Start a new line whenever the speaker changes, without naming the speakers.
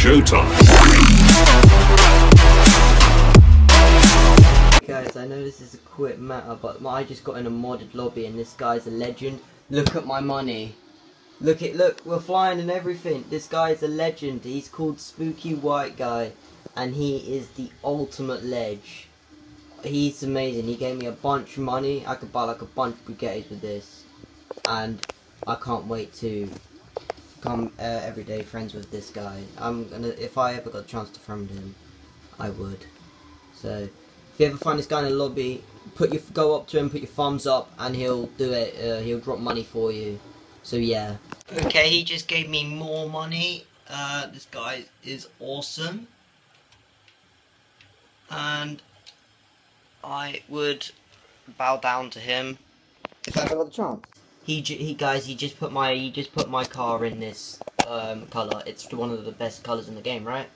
showtime.
Guys, I know this is a quick matter, but I just got in a modded lobby and this guy's a legend. Look at my money. Look it, look, we're flying and everything. This guy's a legend. He's called Spooky White Guy, and he is the ultimate ledge. He's amazing. He gave me a bunch of money. I could buy like a bunch of Bugattis with this, and I can't wait to become uh, everyday friends with this guy. I'm gonna, if I ever got a chance to friend him, I would. So, if you ever find this guy in the lobby, put your go up to him, put your thumbs up, and he'll do it. Uh, he'll drop money for you. So yeah. Okay, he just gave me more money. Uh, this guy is awesome, and I would bow down to him if I ever got the chance. He he guys, he just put my he just put my car in this um color. It's one of the best colors in the game, right?